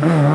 Uh.